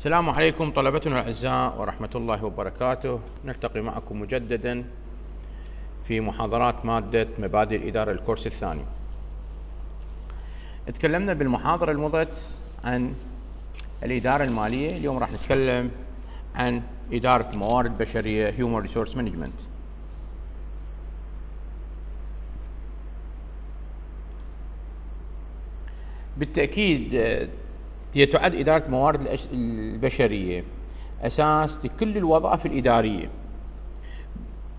السلام عليكم طلبتنا الأعزاء ورحمة الله وبركاته. نلتقي معكم مجددا في محاضرات مادة مبادئ الإدارة الكورس الثاني. تكلمنا بالمحاضرة المضت عن الإدارة المالية. اليوم راح نتكلم عن إدارة الموارد البشرية Human Resource Management. بالتأكيد هي تعد إدارة الموارد البشرية أساس لكل الوظائف الإدارية.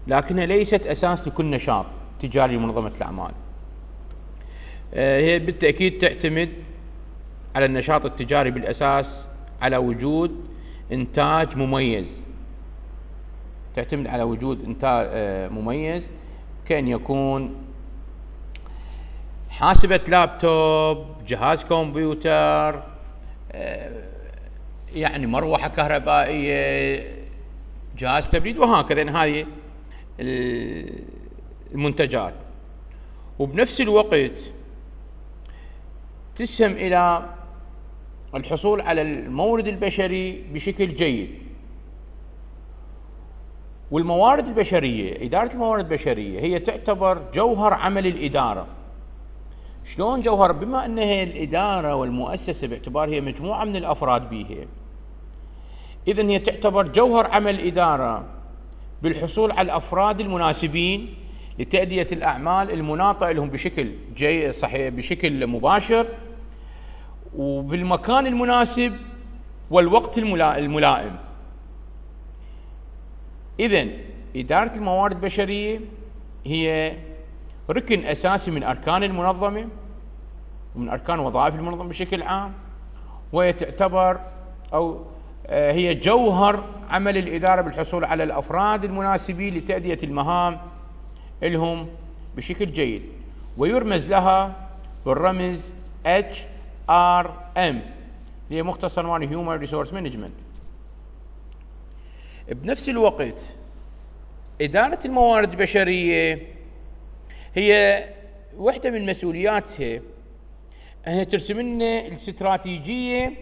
لكنها ليست أساس لكل نشاط تجاري لمنظمة الأعمال. آه، هي بالتأكيد تعتمد على النشاط التجاري بالأساس على وجود إنتاج مميز. تعتمد على وجود إنتاج آه، مميز كأن يكون حاسبة لابتوب جهاز كمبيوتر يعني مروحة كهربائية جهاز تبريد وهكذا هذه المنتجات. وبنفس الوقت تسهم إلى الحصول على المورد البشري بشكل جيد. والموارد البشرية إدارة الموارد البشرية هي تعتبر جوهر عمل الإدارة. شلون جوهر؟ بما أنها الإدارة والمؤسسة باعتبار هي مجموعة من الأفراد بيها إذا هي تعتبر جوهر عمل الإدارة بالحصول على الأفراد المناسبين لتأدية الأعمال المناطة لهم بشكل جي صحيح بشكل مباشر وبالمكان المناسب والوقت الملائم. إذا إدارة الموارد البشرية هي ركن أساسي من أركان المنظمة. ومن أركان وظائف المنظمة بشكل عام وهي تعتبر أو آه، هي جوهر عمل الإدارة بالحصول على الأفراد المناسبين لتأدية المهام لهم بشكل جيد. ويرمز لها بالرمز HRM هي مختصر معنى Human Resource Management. بنفس الوقت إدارة الموارد البشرية هي واحدة من مسؤولياتها أنها ترسم لنا الاستراتيجية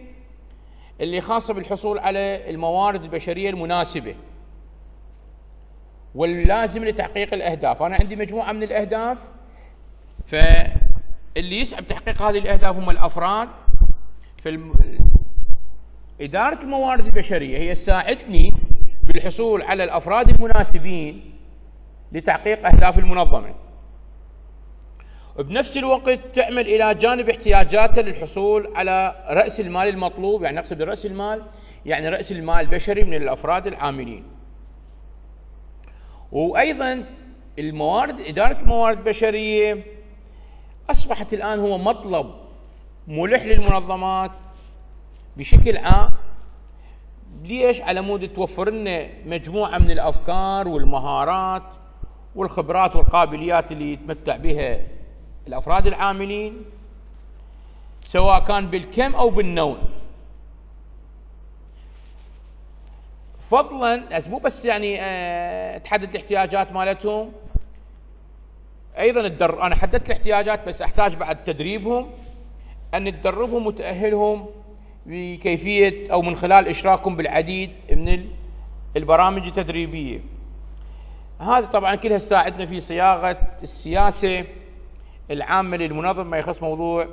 اللي خاصة بالحصول على الموارد البشرية المناسبة. واللازم لتحقيق الأهداف. أنا عندي مجموعة من الأهداف فاللي يسعى بتحقيق هذه الأهداف هم الأفراد. إدارة الموارد البشرية هي تساعدني بالحصول على الأفراد المناسبين لتحقيق أهداف المنظمة. بنفس الوقت تعمل إلى جانب احتياجاته للحصول على رأس المال المطلوب يعني نقصد رأس المال يعني رأس المال البشري من الأفراد العاملين. وأيضا الموارد إدارة الموارد البشرية أصبحت الآن هو مطلب ملح للمنظمات بشكل عام. ليش؟ على مود توفر لنا مجموعة من الأفكار والمهارات والخبرات والقابليات اللي يتمتع بها الأفراد العاملين سواء كان بالكم أو بالنوع فضلا مو بس يعني أه تحدد الاحتياجات مالتهم. أيضا الدر أنا حددت الاحتياجات بس أحتاج بعد تدريبهم أن تدربهم وتأهلهم بكيفيه أو من خلال إشراكهم بالعديد من البرامج التدريبية. هذا طبعا كلها تساعدنا في صياغة السياسة. العامة للمنظمة ما يخص موضوع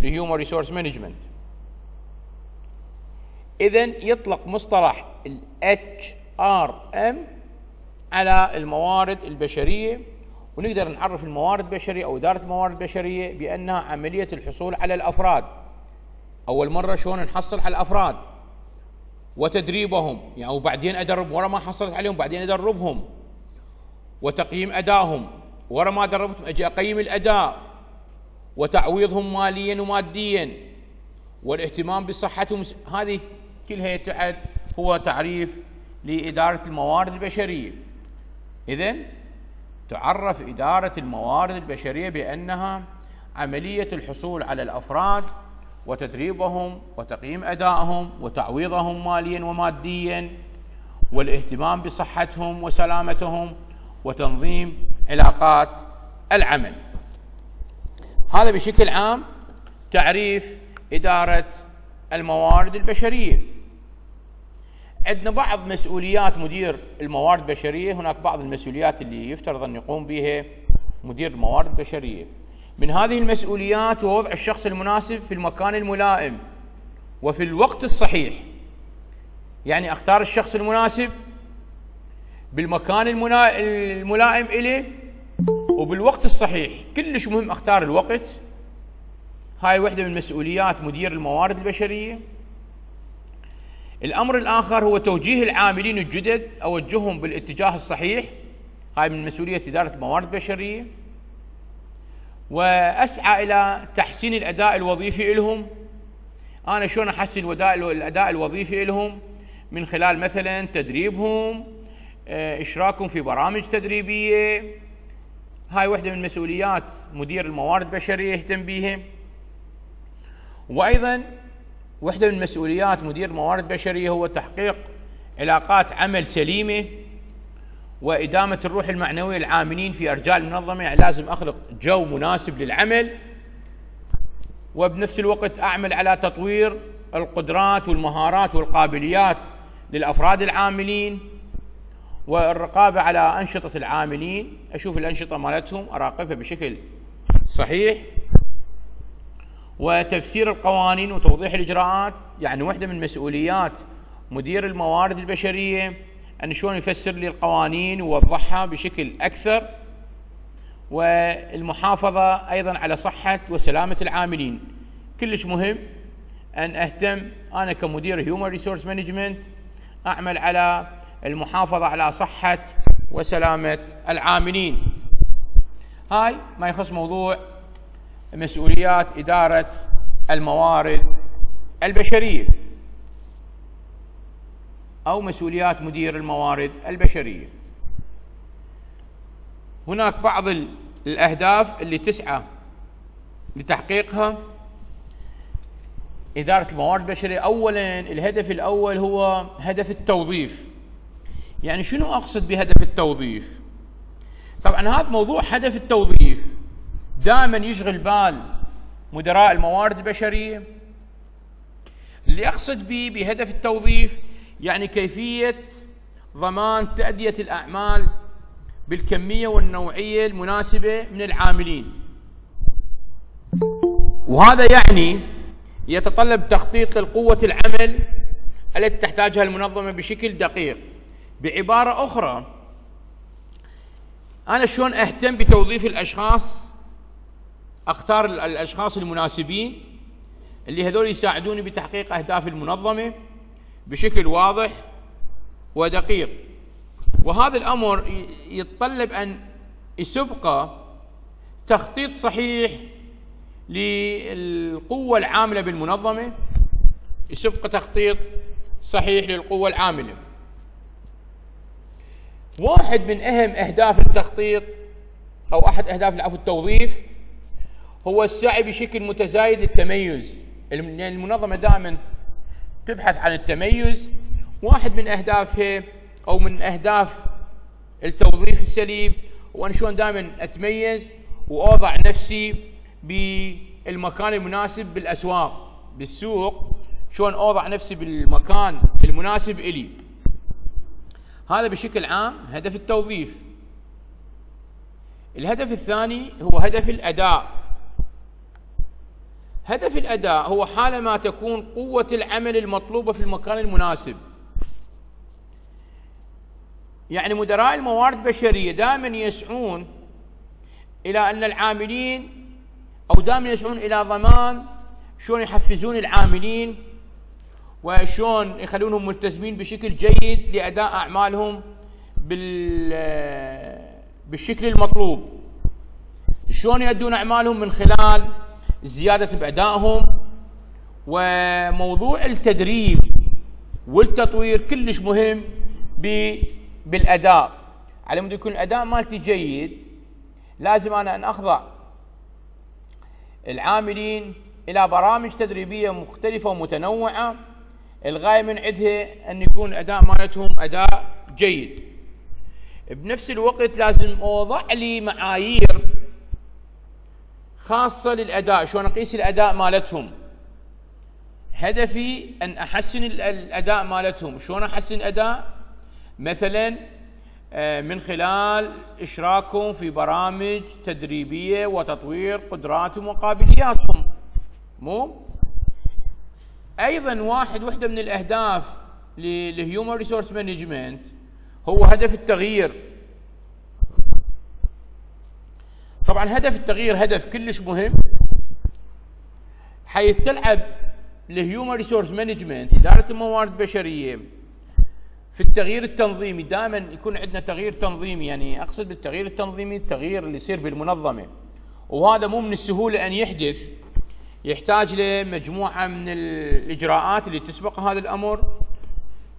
ال human resource management إذا يطلق مصطلح ال HRM على الموارد البشرية ونقدر نعرف الموارد البشرية أو إدارة الموارد البشرية بأنها عملية الحصول على الأفراد. أول مرة شلون نحصل على الأفراد؟ وتدريبهم يعني وبعدين أدرب ورا ما حصلت عليهم بعدين أدربهم. وتقييم أدائهم. ورا ما دربتهم أجي أقيم الأداء وتعويضهم ماليا وماديا والاهتمام بصحتهم هذه كلها تعد هو تعريف لإدارة الموارد البشرية. إذا تعرف إدارة الموارد البشرية بأنها عملية الحصول على الأفراد وتدريبهم وتقييم أدائهم وتعويضهم ماليا وماديا والاهتمام بصحتهم وسلامتهم وتنظيم علاقات العمل. هذا بشكل عام تعريف إدارة الموارد البشرية. عندنا بعض مسؤوليات مدير الموارد البشرية هناك بعض المسؤوليات اللي يفترض أن يقوم بها مدير الموارد البشرية. من هذه المسؤوليات هو وضع الشخص المناسب في المكان الملائم وفي الوقت الصحيح. يعني أختار الشخص المناسب بالمكان الملائم إليه وبالوقت الصحيح كلش مهم أختار الوقت. هاي وحدة من مسؤوليات مدير الموارد البشرية. الأمر الآخر هو توجيه العاملين الجدد أوجههم بالاتجاه الصحيح. هاي من مسؤولية إدارة الموارد البشرية. وأسعى إلى تحسين الأداء الوظيفي لهم. أنا شلون أحسن الأداء الوظيفي لهم؟ من خلال مثلا تدريبهم آه، إشراكهم في برامج تدريبية هاي واحدة من مسؤوليات مدير الموارد البشرية يهتم بيها. وأيضا واحدة من مسؤوليات مدير الموارد البشرية هو تحقيق علاقات عمل سليمة وإدامة الروح المعنوية للعاملين في أرجاء المنظمة يعني لازم أخلق جو مناسب للعمل وبنفس الوقت أعمل على تطوير القدرات والمهارات والقابليات للأفراد العاملين والرقابة على أنشطة العاملين أشوف الأنشطة مالتهم أراقبها بشكل صحيح. وتفسير القوانين وتوضيح الإجراءات يعني واحدة من مسؤوليات مدير الموارد البشرية أن شلون يفسر لي القوانين ويوضحها بشكل أكثر. والمحافظة أيضا على صحة وسلامة العاملين. كلش مهم أن أهتم أنا كمدير human resource management أعمل على المحافظة على صحة وسلامة العاملين. هاي ما يخص موضوع مسؤوليات إدارة الموارد البشرية أو مسؤوليات مدير الموارد البشرية. هناك بعض الأهداف اللي تسعى لتحقيقها. إدارة الموارد البشرية أولا الهدف الأول هو هدف التوظيف. يعني شنو أقصد بهدف التوظيف؟ طبعا هذا موضوع هدف التوظيف. دائما يشغل بال مدراء الموارد البشرية. اللي أقصد به بهدف التوظيف يعني كيفية ضمان تأدية الأعمال بالكمية والنوعية المناسبة من العاملين. وهذا يعني يتطلب تخطيط للقوة العمل التي تحتاجها المنظمة بشكل دقيق. بعبارة أخرى. أنا شلون أهتم بتوظيف الأشخاص؟ أختار الأشخاص المناسبين اللي هذول يساعدوني بتحقيق أهداف المنظمة بشكل واضح ودقيق. وهذا الأمر يتطلب أن يسبق تخطيط صحيح للقوة العاملة بالمنظمة يسبق تخطيط صحيح للقوة العاملة. واحد من أهم أهداف التخطيط أو أحد أهداف العفو التوظيف هو السعي بشكل متزايد للتميز. المنظمة دائما تبحث عن التميز. واحد من أهدافها أو من أهداف التوظيف السليم وأنا شلون دائما أتميز وأوضع نفسي بالمكان المناسب بالأسواق بالسوق. شلون أوضع نفسي بالمكان المناسب إلي. هذا بشكل عام هدف التوظيف. الهدف الثاني هو هدف الأداء. هدف الأداء هو حالما تكون قوة العمل المطلوبة في المكان المناسب. يعني مدراء الموارد البشرية دائما يسعون إلى أن العاملين أو دائما يسعون إلى ضمان شلون يحفزون العاملين وشلون يخلونهم ملتزمين بشكل جيد لأداء أعمالهم بالشكل المطلوب. شلون يؤدون أعمالهم من خلال زيادة بأدائهم وموضوع التدريب والتطوير كلش مهم بالأداء. على مود يكون الأداء مالتي جيد لازم أنا أن أخضع العاملين إلى برامج تدريبية مختلفة ومتنوعة الغاية من عندها أن يكون الأداء مالتهم أداء جيد. بنفس الوقت لازم أوضع لي معايير خاصة للأداء شلون أقيس الأداء مالتهم. هدفي أن أحسن الأداء مالتهم. شلون أحسن الأداء مثلا آه، من خلال إشراكهم في برامج تدريبية وتطوير قدراتهم وقابلياتهم. مو؟ أيضا واحد وحدة من الأهداف لل human resource management هو هدف التغيير. طبعا هدف التغيير هدف كلش مهم. حيث تلعب ال human resource management إدارة الموارد البشرية في التغيير التنظيمي. دائما يكون عندنا تغيير تنظيمي يعني أقصد بالتغيير التنظيمي التغيير اللي يصير بالمنظمة. وهذا مو من السهولة أن يحدث. يحتاج لمجموعة من الإجراءات اللي تسبق هذا الأمر.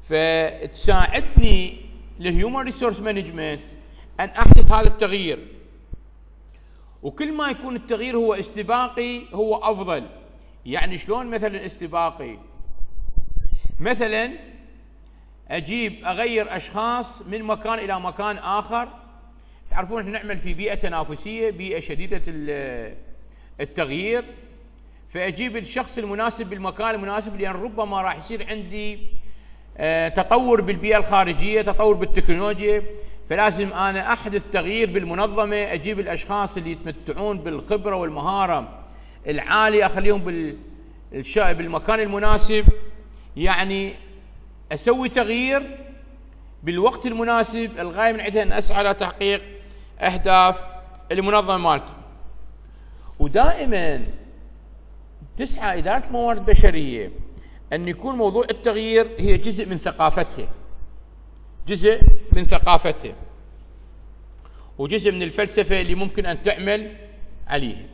فتساعدني ال human resource management أن أحدث هذا التغيير. وكل ما يكون التغيير هو استباقي هو أفضل. يعني شلون مثلا استباقي؟ مثلا أجيب أغير أشخاص من مكان إلى مكان آخر. تعرفون إحنا نعمل في بيئة تنافسية بيئة شديدة التغيير. فأجيب الشخص المناسب بالمكان المناسب لأن ربما راح يصير عندي آه، تطور بالبيئة الخارجية تطور بالتكنولوجيا. فلازم أنا أحدث تغيير بالمنظمة أجيب الأشخاص اللي يتمتعون بالخبرة والمهارة العالية أخليهم بالمكان المناسب. يعني أسوي تغيير بالوقت المناسب الغاية من عندها أن أسعى إلى تحقيق أهداف المنظمة مالتي. ودائما تسعى إدارة الموارد البشرية أن يكون موضوع التغيير هي جزء من ثقافتها جزء من ثقافتها وجزء من الفلسفة اللي ممكن أن تعمل عليه.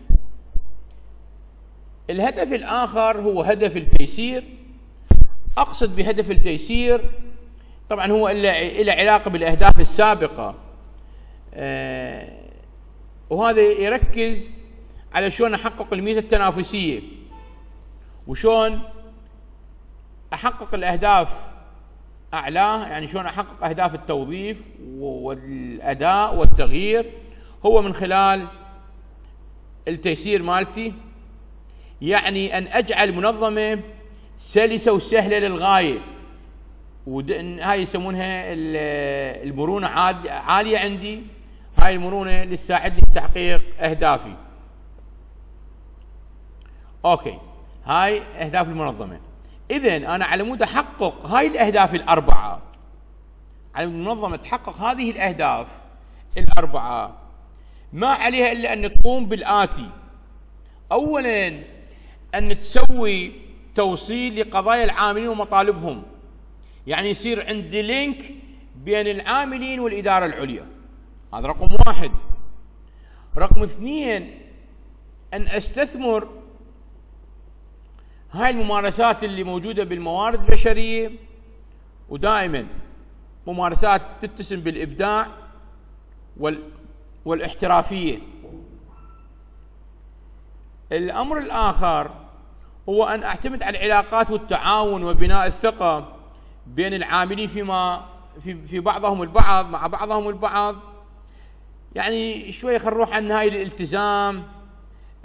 الهدف الآخر هو هدف التيسير. أقصد بهدف التيسير طبعا هو إلى علاقة بالأهداف السابقة. آه، وهذا يركز على شلون أحقق الميزة التنافسية. وشون أحقق الأهداف أعلاه يعني شلون أحقق أهداف التوظيف والأداء والتغيير هو من خلال التيسير مالتي يعني أن أجعل منظمة سلسة وسهلة للغاية. وهاي يسمونها المرونة عالية عندي هاي المرونة اللي تساعدني تحقيق أهدافي. okay. هاي أهداف المنظمة. إذا أنا على مود أحقق هاي الأهداف الأربعة. على المنظمة تحقق هذه الأهداف الأربعة. ما عليها إلا أن تقوم بالآتي. أولا أن تسوي توصيل لقضايا العاملين ومطالبهم. يعني يصير عندي لينك بين العاملين والإدارة العليا. هذا رقم واحد. رقم اثنين أن أستثمر هاي الممارسات اللي موجودة بالموارد البشرية ودائما ممارسات تتسم بالإبداع وال والاحترافية. الأمر الآخر هو أن أعتمد على العلاقات والتعاون وبناء الثقة بين العاملين فيما في, في بعضهم البعض مع بعضهم البعض. يعني شوي خل نروح عن هاي الالتزام.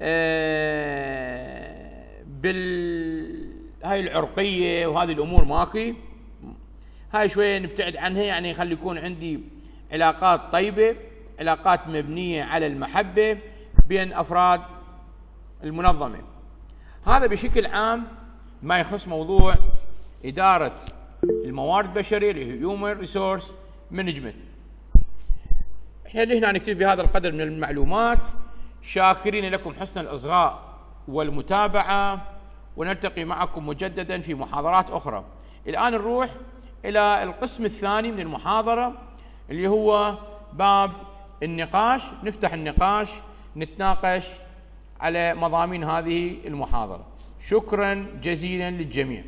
آه، بال هاي العرقية وهذه الأمور ماكي. هاي شوية نبتعد عنها يعني خلي يكون عندي علاقات طيبة علاقات مبنية على المحبة بين أفراد المنظمة. هذا بشكل عام ما يخص موضوع إدارة الموارد البشرية اللي هي Human Resource Management. إحنا هنا نكتب بهذا القدر من المعلومات. شاكرين لكم حسن الإصغاء والمتابعة. ونلتقي معكم مجددا في محاضرات أخرى. الآن نروح إلى القسم الثاني من المحاضرة اللي هو باب النقاش. نفتح النقاش نتناقش على مضامين هذه المحاضرة. شكرا جزيلا للجميع.